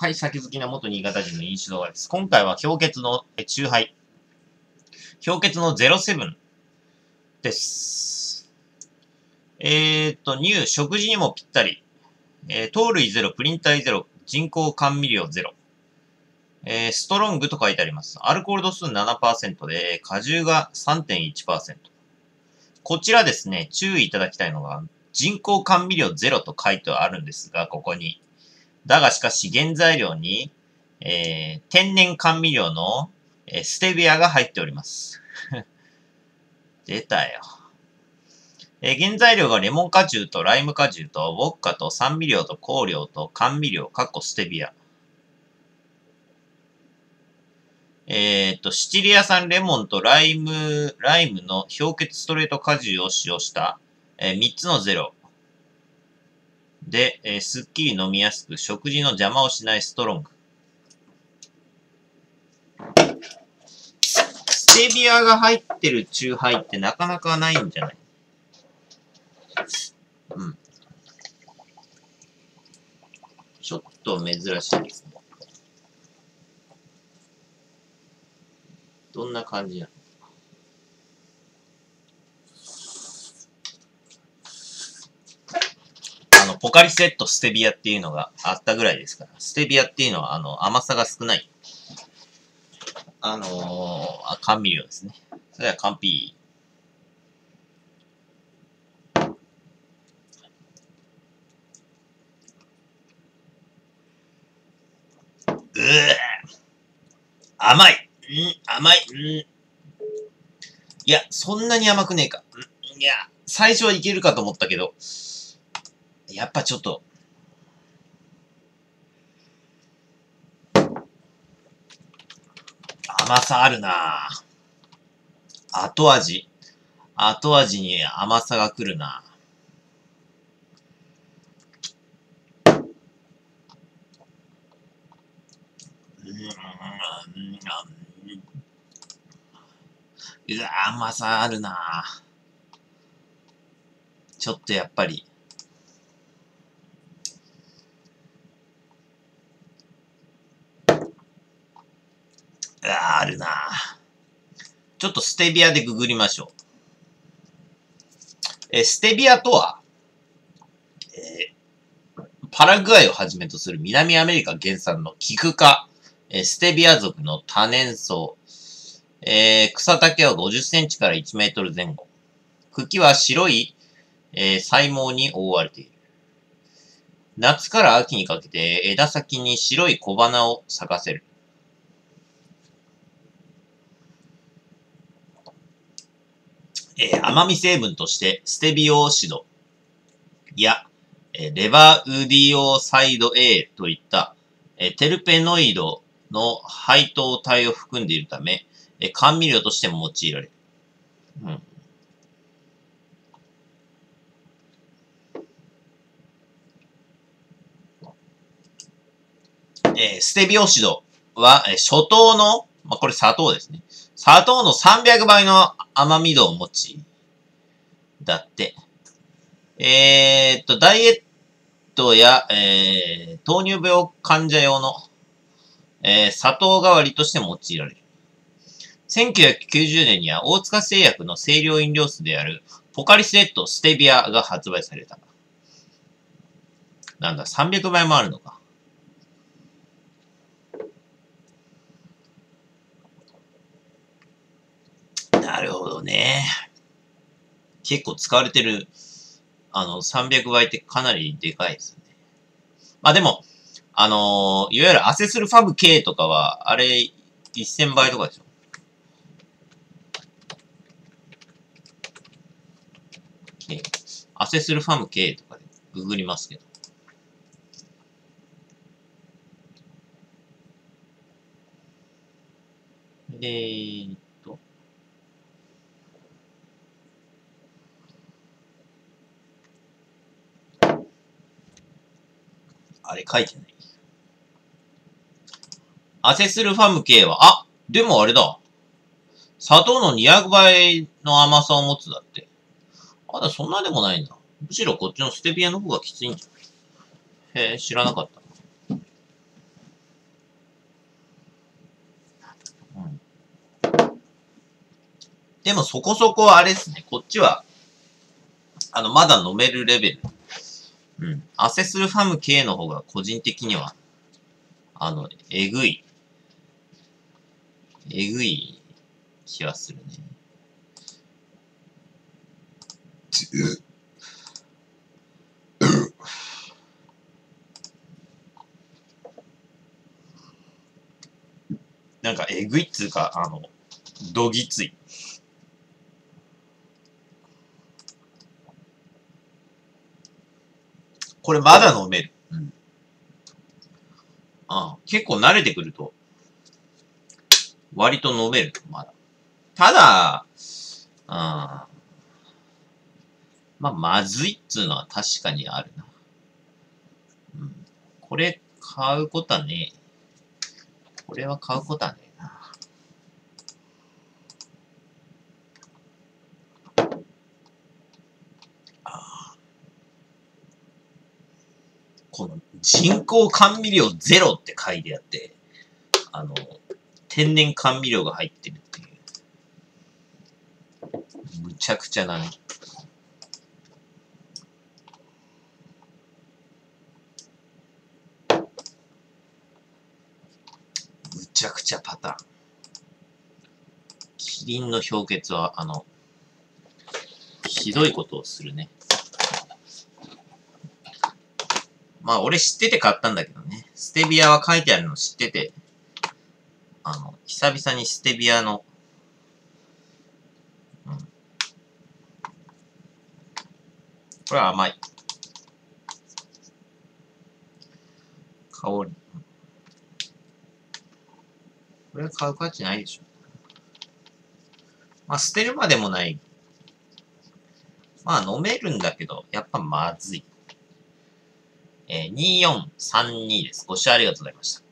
はい、酒好きな元新潟人の飲酒動画です。今回は氷結のチューハイ。氷結の07です。えー、っと、ニュー、食事にもぴったり。えー、糖類ゼロ、プリン体ゼロ、人工甘味料ゼロ。えー、ストロングと書いてあります。アルコール度数7%で、果汁が3.1%。こちらですね、注意いただきたいのが、人工甘味料ゼロと書いてあるんですが、ここに。だがしかし原材料に、えー、天然甘味料の、えー、ステビアが入っております。出たよ。えー、原材料がレモン果汁とライム果汁とウォッカと酸味料と香料と甘味料、かっこステビア。えっ、と、シチリア産レモンとライム、ライムの氷結ストレート果汁を使用した、えー、3つのゼロ。で、えー、すっきり飲みやすく、食事の邪魔をしないストロング。ステビアが入ってるチューハイってなかなかないんじゃない？うん。ちょっと珍しいですね。どんな感じなの？ポカリスエットステビアっていうのがあったぐらいですから、ステビアっていうのは、あの、甘さが少ない。あのー、甘味料ですね。それは甘ピー。う甘いうん甘いうんいや、そんなに甘くねえか。いや、最初はいけるかと思ったけど、やっぱちょっと、甘さあるな。後味。後味に甘さが来るな。うわ甘さあるな。ちょっとやっぱり、あるなちょっとステビアでググりましょう。え、ステビアとは、えー、パラグアイをはじめとする南アメリカ原産のキク科、えー、ステビア属の多年草。えー、草丈は50センチから1メートル前後。茎は白い、えー、細毛に覆われている。夏から秋にかけて枝先に白い小花を咲かせる。えー、甘み成分としてステビオシドや、えー、レバウディオサイド A といった、えー、テルペノイドの配当体を含んでいるため、えー、甘味料としても用いられる。うんえー、ステビオシドは、えー、初糖の、まあ、これ砂糖ですね。砂糖の300倍の甘み度を持ち、だって。えー、っと、ダイエットや、えー、糖尿病患者用の、えー、砂糖代わりとして用いられる。1990年には大塚製薬の清涼飲料水であるポカリスエットステビアが発売された。なんだ、300倍もあるのか。なるほどね。結構使われてる、あの、300倍ってかなりでかいですね。まあでも、あのー、いわゆるアセスルファブ K とかは、あれ、1000倍とかでしょ？K。アセスルファム K とかでググりますけど。で、で書いてない。アセスルファム系は、あ、でもあれだ。砂糖の200倍の甘さを持つだって。まだそんなでもないな。むしろこっちのステビアの方がきついんじゃない？へえ、知らなかった。でもそこそこあれですね。こっちは、あの、まだ飲めるレベル。うん。アセスルファム系の方が個人的には、あの、えぐい。えぐい気はするね。なんか、えぐいっつうか、あの、どぎつい。これまだ飲める。うん。ああ結構慣れてくると、割と飲める、まだ。ただ、あまあ、まずいっつうのは確かにあるな。うん。これ買うことはねこれは買うことはねこの人工甘味料ゼロって書いてあって、あの、天然甘味料が入ってるっていう。むちゃくちゃな。むちゃくちゃパターン。キリンの氷結は、あの、ひどいことをするね。まあ、俺知ってて買ったんだけどね。ステビアは書いてあるの知ってて、あの、久々にステビアの、うん。これは甘い。香り。これは買う価値ないでしょ。まあ、捨てるまでもない。まあ、飲めるんだけど、やっぱまずい。えー、2432です。ご視聴ありがとうございました。